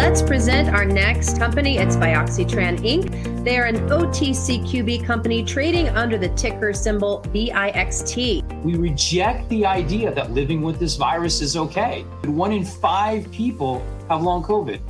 Let's present our next company. It's Bioxytran Inc. They are an OTCQB company trading under the ticker symbol BIXT. We reject the idea that living with this virus is okay. One in five people have long COVID.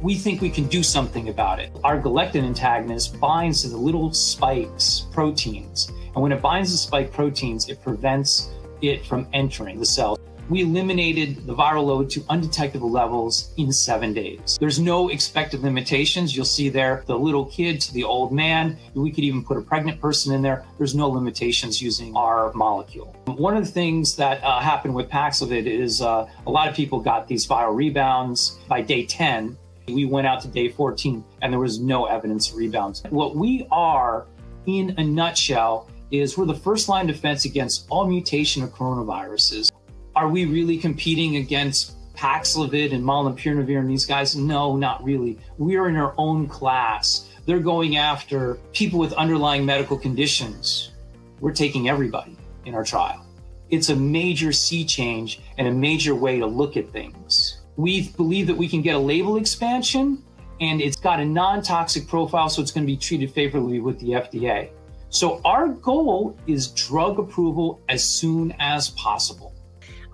We think we can do something about it. Our galectin antagonist binds to the little spikes proteins. And when it binds the spike proteins, it prevents it from entering the cell we eliminated the viral load to undetectable levels in seven days. There's no expected limitations. You'll see there the little kid to the old man. We could even put a pregnant person in there. There's no limitations using our molecule. One of the things that uh, happened with Paxlovid is uh, a lot of people got these viral rebounds by day 10. We went out to day 14 and there was no evidence of rebounds. What we are, in a nutshell, is we're the first line defense against all mutation of coronaviruses. Are we really competing against Paxlovid and Molnupiravir and these guys? No, not really. We are in our own class. They're going after people with underlying medical conditions. We're taking everybody in our trial. It's a major sea change and a major way to look at things. We believe that we can get a label expansion and it's got a non toxic profile, so it's going to be treated favorably with the FDA. So, our goal is drug approval as soon as possible.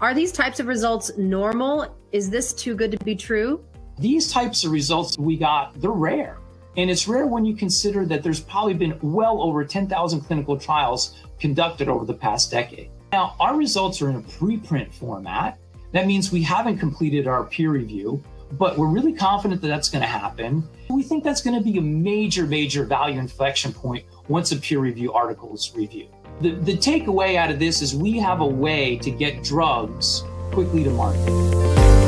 Are these types of results normal? Is this too good to be true? These types of results we got, they're rare. And it's rare when you consider that there's probably been well over 10,000 clinical trials conducted over the past decade. Now, our results are in a preprint format. That means we haven't completed our peer review, but we're really confident that that's going to happen. We think that's going to be a major, major value inflection point once a peer review article is reviewed. The, the takeaway out of this is we have a way to get drugs quickly to market.